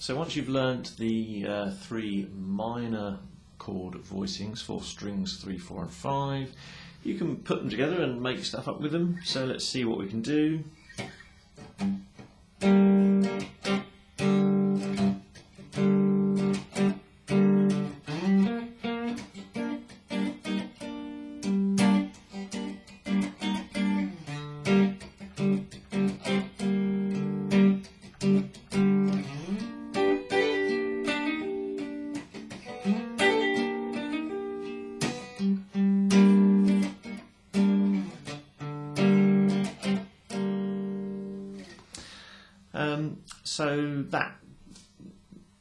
So once you've learnt the uh, three minor chord voicings for strings 3, 4 and 5, you can put them together and make stuff up with them. So let's see what we can do. Um, so that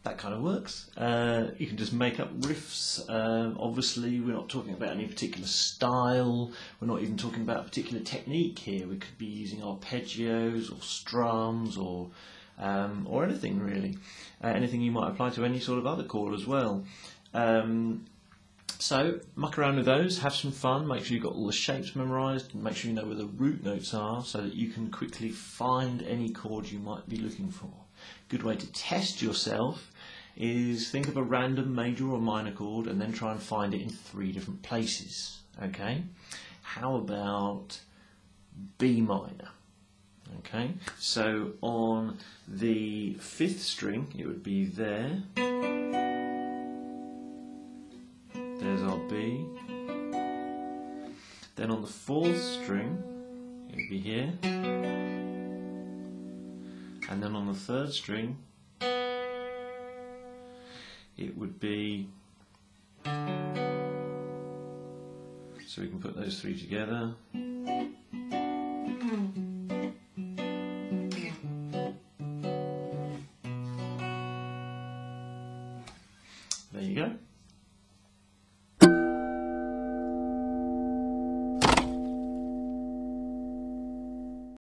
that kind of works. Uh, you can just make up riffs. Um, obviously, we're not talking about any particular style. We're not even talking about a particular technique here. We could be using arpeggios or strums or um, or anything really. Uh, anything you might apply to any sort of other chord as well. Um, so muck around with those, have some fun, make sure you've got all the shapes memorised, make sure you know where the root notes are so that you can quickly find any chord you might be looking for. Good way to test yourself is think of a random major or minor chord and then try and find it in three different places. Okay? How about B minor? Okay, so on the fifth string it would be there. Then on the fourth string, it would be here. And then on the third string, it would be. So we can put those three together. There you go.